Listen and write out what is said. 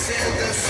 send us